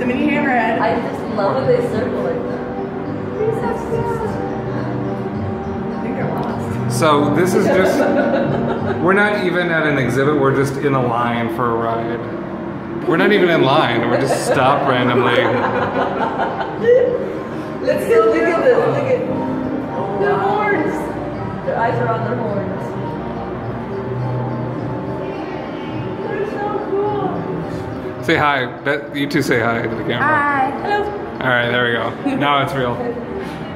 the mini hammerhead. I just love when they circle like that. I think they're lost. So this is just, we're not even at an exhibit, we're just in a line for a ride. We're not even in line, we're just stopped randomly. Let's go look at this. Look at the horns. Their eyes are on their horns. Say hi, you two say hi to the camera. Hi. Hello. All right, there we go. Now it's real.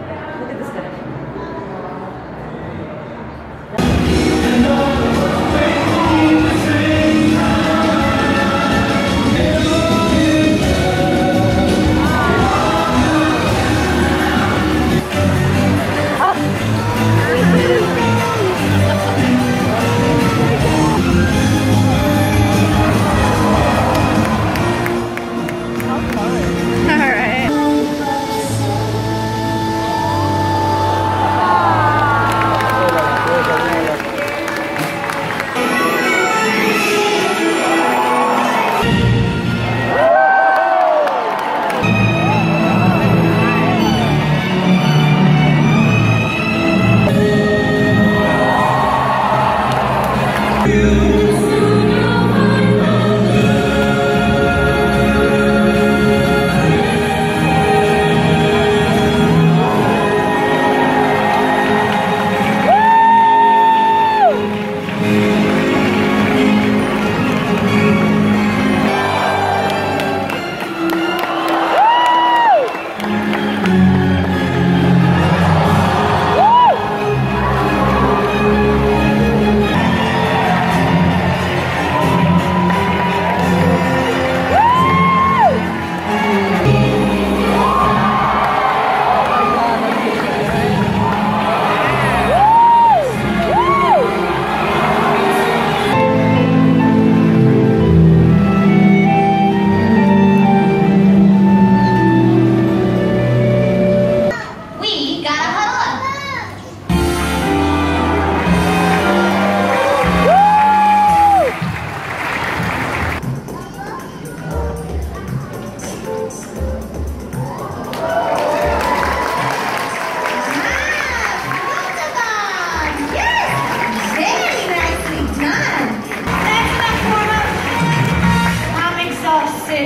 We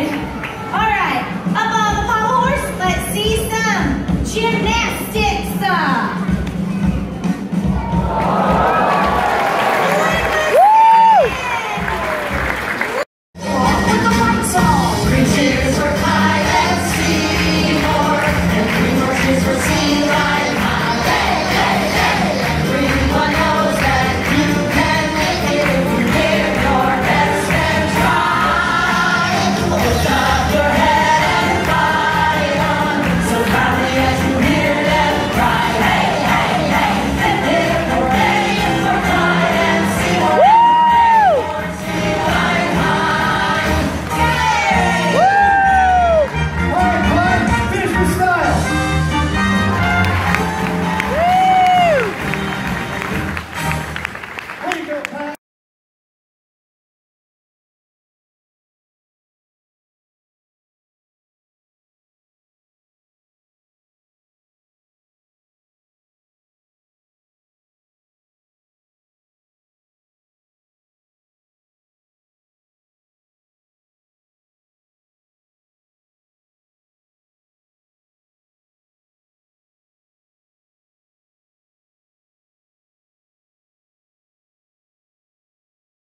good. All right, up on the pommel horse, let's see some gymnastics.